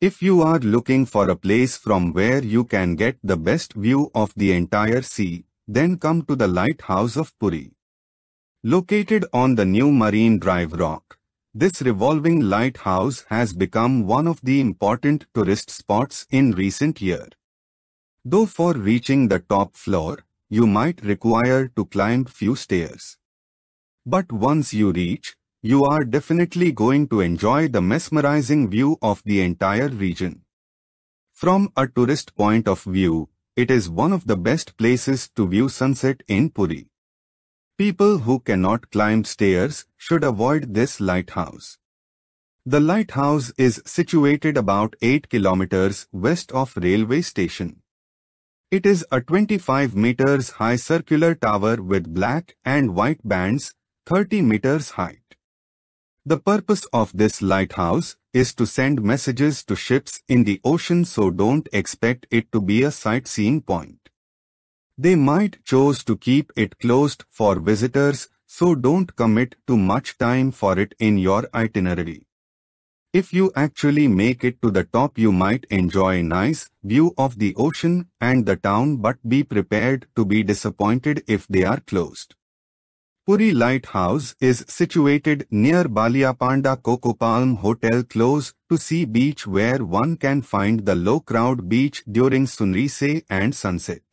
If you are looking for a place from where you can get the best view of the entire sea, then come to the Lighthouse of Puri. Located on the new Marine Drive Rock, this revolving lighthouse has become one of the important tourist spots in recent years. Though for reaching the top floor, you might require to climb few stairs. But once you reach, you are definitely going to enjoy the mesmerizing view of the entire region. From a tourist point of view, it is one of the best places to view sunset in Puri. People who cannot climb stairs should avoid this lighthouse. The lighthouse is situated about 8 kilometers west of railway station. It is a 25 meters high circular tower with black and white bands, 30 meters height. The purpose of this lighthouse is to send messages to ships in the ocean so don't expect it to be a sightseeing point. They might choose to keep it closed for visitors so don't commit too much time for it in your itinerary. If you actually make it to the top you might enjoy nice view of the ocean and the town but be prepared to be disappointed if they are closed. Puri Lighthouse is situated near Baliapanda Coco Palm Hotel close to Sea Beach where one can find the low crowd beach during sunrise and sunset.